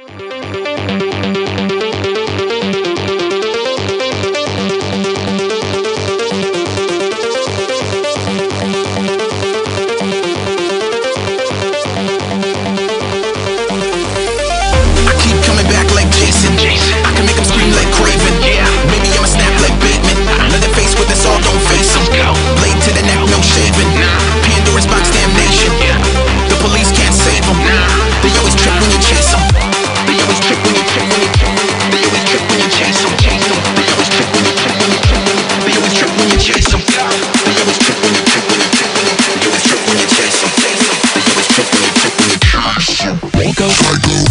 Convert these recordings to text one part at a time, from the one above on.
I Go psycho.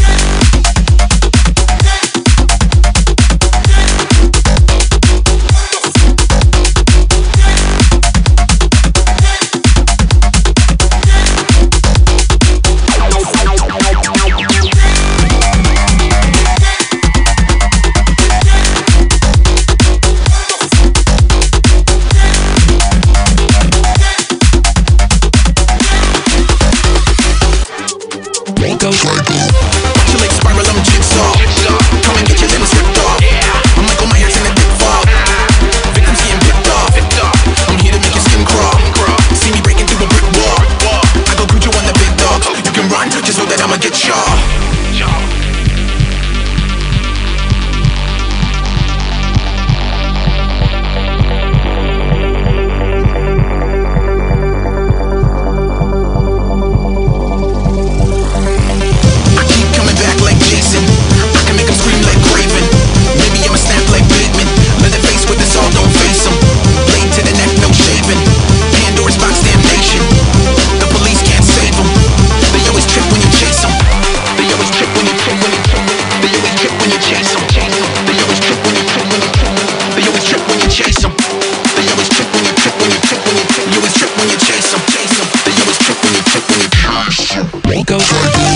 I'ma get y'all. Go.